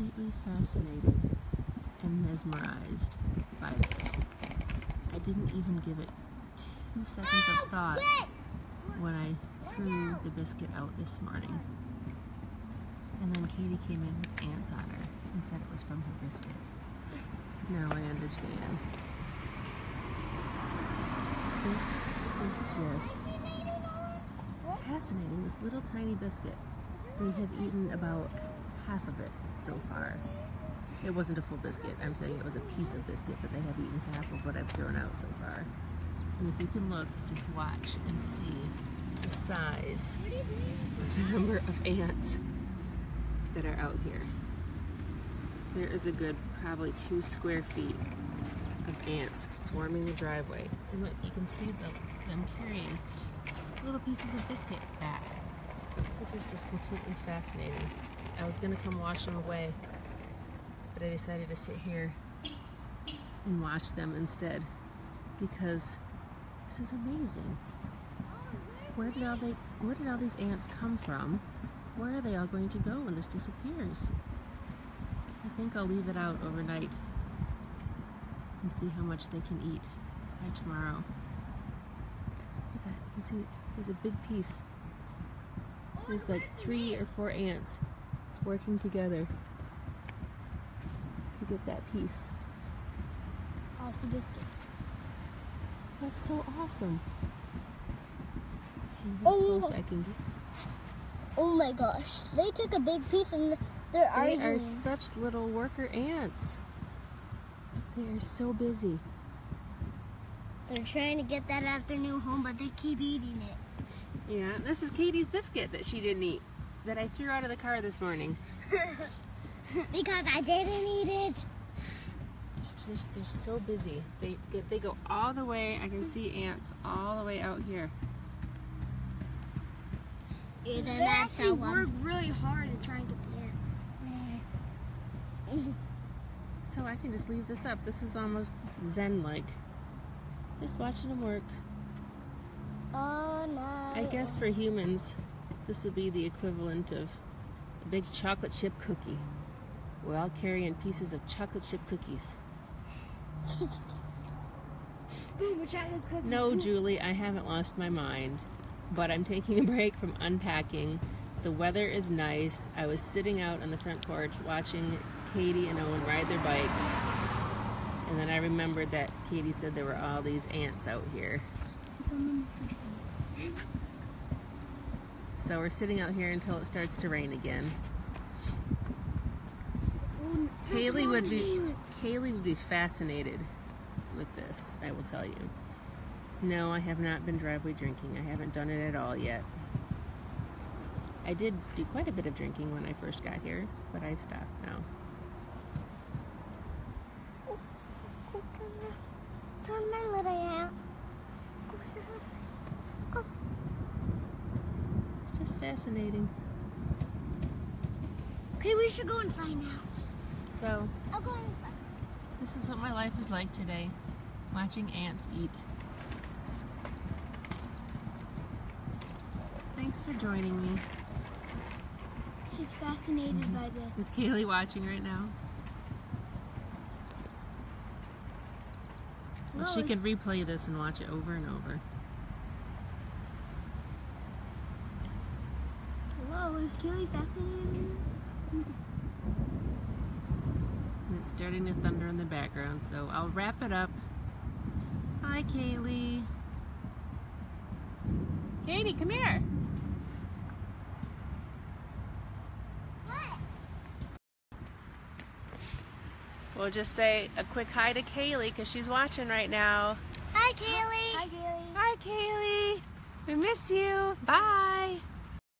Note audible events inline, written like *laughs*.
completely fascinated and mesmerized by this. I didn't even give it two seconds of thought when I threw the biscuit out this morning. And then Katie came in with ants on her and said it was from her biscuit. Now I understand. This is just fascinating. This little tiny biscuit. They have eaten about half of it so far. It wasn't a full biscuit. I'm saying it was a piece of biscuit, but they have eaten half of what I've thrown out so far. And if you can look, just watch and see the size of the number of ants that are out here. There is a good probably two square feet of ants swarming the driveway. And look, you can see the, them carrying little pieces of biscuit back. This is just completely fascinating. I was gonna come wash them away, but I decided to sit here and watch them instead because this is amazing. Where did all they where did all these ants come from? Where are they all going to go when this disappears? I think I'll leave it out overnight and see how much they can eat by tomorrow. Look at that, you can see there's a big piece. There's like three or four ants working together to get that piece off the biscuit. That's so awesome. Oh. Close I can get. Oh my gosh, they took a big piece and they're They arguing. are such little worker ants. They are so busy. They're trying to get that afternoon home, but they keep eating it. Yeah, this is Katie's biscuit that she didn't eat that I threw out of the car this morning. *laughs* because I didn't eat it. It's just, they're so busy. They get, they go all the way. I can see ants all the way out here. Isn't They actually so work really hard at trying to get ants. *laughs* So I can just leave this up. This is almost zen-like. Just watching them work. Oh no. I guess for humans, this would be the equivalent of a big chocolate chip cookie. We're all carrying pieces of chocolate chip cookies. Boom, a chocolate cookie. No, Julie, I haven't lost my mind, but I'm taking a break from unpacking. The weather is nice. I was sitting out on the front porch watching Katie and Owen ride their bikes. And then I remembered that Katie said there were all these ants out here. So we're sitting out here until it starts to rain again. Kaylee would be Kaylee would be fascinated with this, I will tell you. No, I have not been driveway drinking. I haven't done it at all yet. I did do quite a bit of drinking when I first got here, but I've stopped now. Turn my little out. It's just fascinating. Okay, we should go inside now. So, I'll go inside. this is what my life is like today, watching ants eat. Thanks for joining me. She's fascinated mm-hmm. by this. Is Kaylee watching right now? Well, she could replay this and watch it over and over. Whoa, is Kelly fascinated? And it's starting to thunder in the background, so I'll wrap it up. Hi, Kaylee. Katie, come here. What? We'll just say a quick hi to Kaylee because she's watching right now. Hi, Kaylee. Hi, Kelly. Hi, Kaylee. We miss you. Bye.